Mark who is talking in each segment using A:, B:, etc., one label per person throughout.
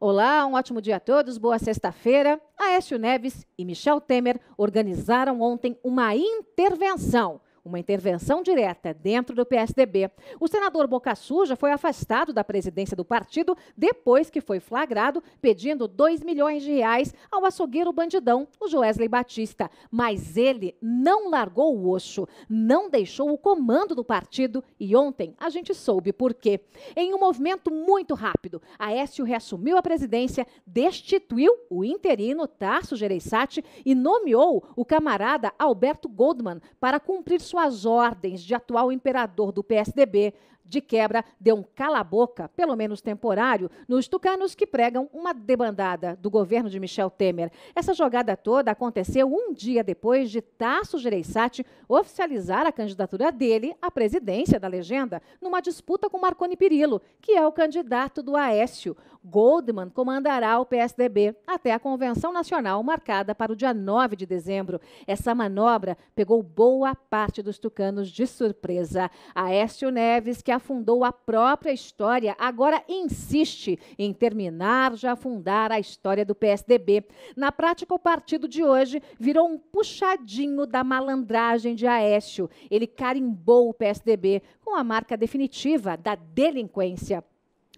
A: Olá, um ótimo dia a todos, boa sexta-feira. Aécio Neves e Michel Temer organizaram ontem uma intervenção uma intervenção direta dentro do PSDB. O senador Boca Suja foi afastado da presidência do partido depois que foi flagrado pedindo 2 milhões de reais ao açougueiro bandidão, o Joesley Batista. Mas ele não largou o osso, não deixou o comando do partido e ontem a gente soube por quê. Em um movimento muito rápido, Aécio reassumiu a presidência, destituiu o interino Tarso Gereissati e nomeou o camarada Alberto Goldman para cumprir sua suas ordens de atual imperador do PSDB, de quebra, deu um cala-boca, pelo menos temporário, nos tucanos que pregam uma debandada do governo de Michel Temer. Essa jogada toda aconteceu um dia depois de Tasso Gereissati oficializar a candidatura dele à presidência da legenda, numa disputa com Marconi Perillo, que é o candidato do Aécio. Goldman comandará o PSDB até a convenção nacional marcada para o dia 9 de dezembro. Essa manobra pegou boa parte dos tucanos de surpresa. Aécio Neves, que afundou a própria história, agora insiste em terminar de afundar a história do PSDB. Na prática, o partido de hoje virou um puxadinho da malandragem de Aécio. Ele carimbou o PSDB com a marca definitiva da delinquência.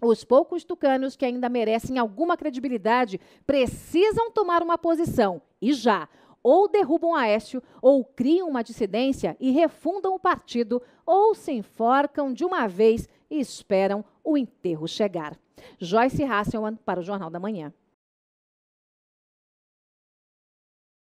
A: Os poucos tucanos que ainda merecem alguma credibilidade precisam tomar uma posição, e já ou derrubam Aécio, ou criam uma dissidência e refundam o partido, ou se enforcam de uma vez e esperam o enterro chegar. Joyce Hasselman para o Jornal da Manhã.